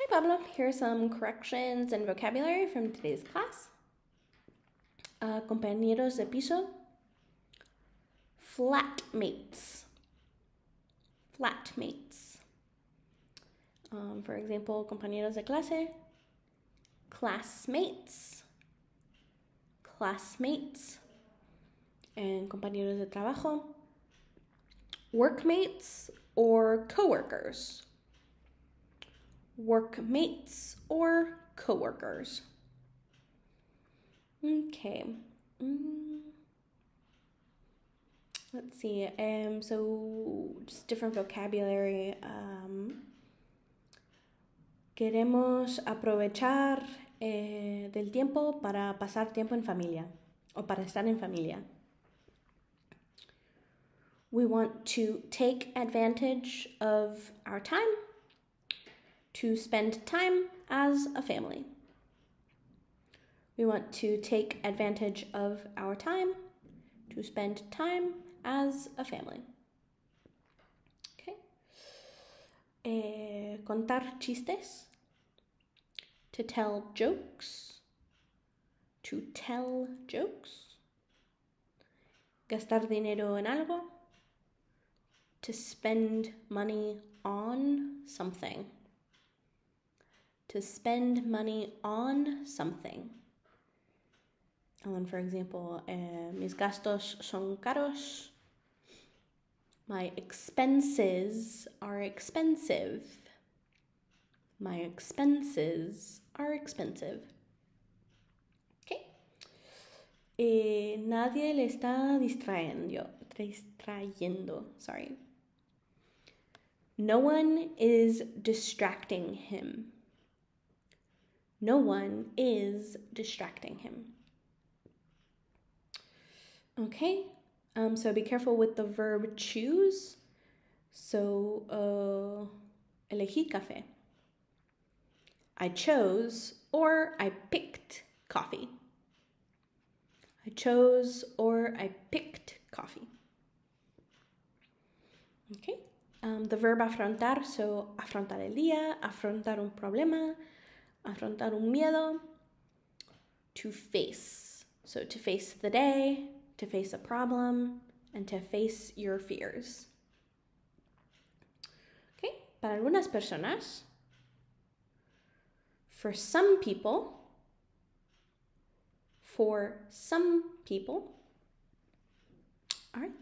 Hi, Pablo. Here are some corrections and vocabulary from today's class. Uh, compañeros de piso, flatmates, flatmates. Um, for example, compañeros de clase, classmates, classmates. And compañeros de trabajo, workmates or coworkers workmates or coworkers. Okay. Mm. Let's see. Um, so just different vocabulary. Um, queremos aprovechar eh, del tiempo para pasar tiempo en familia o para estar en familia. We want to take advantage of our time to spend time as a family. We want to take advantage of our time to spend time as a family. Okay. Eh, contar chistes. To tell jokes. To tell jokes. Gastar dinero en algo. To spend money on something to spend money on something. And then for example, uh, mis gastos son caros. My expenses are expensive. My expenses are expensive. Okay. Eh, nadie le está distrayendo. Distrayendo. Sorry. No one is distracting him. No one is distracting him. Okay, um, so be careful with the verb choose. So, uh, elegí café. I chose or I picked coffee. I chose or I picked coffee. Okay, um, the verb afrontar, so afrontar el día, afrontar un problema, afrontar un miedo, to face. So to face the day, to face a problem, and to face your fears. Okay, para algunas personas, for some people, for some people, all right,